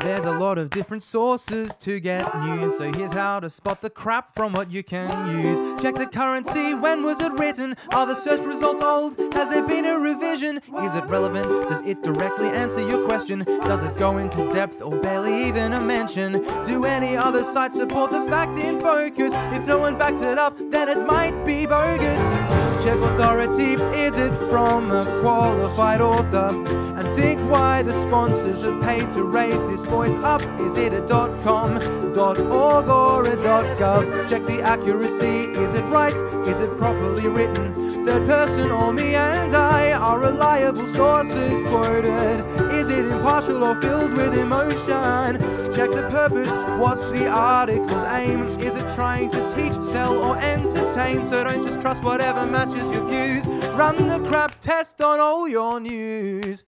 There's a lot of different sources to get news, so here's how to spot the crap from what you can use. Check the currency, when was it written? Are the search results old? Has there been a revision? Is it relevant? Does it directly answer your question? Does it go into depth or barely even a mention? Do any other sites support the fact in focus? If no one backs it up, then it might be bogus. Check authority, is it from a qualified author? And think why the sponsors have paid to raise this voice up. Is it a .com, .org or a .gov? Check the accuracy, is it right? Is it properly written? Third person or me and I are reliable sources quoted. Impartial or filled with emotion? Check the purpose, what's the article's aim? Is it trying to teach, sell or entertain? So don't just trust whatever matches your views. Run the CRAAP test on all your news.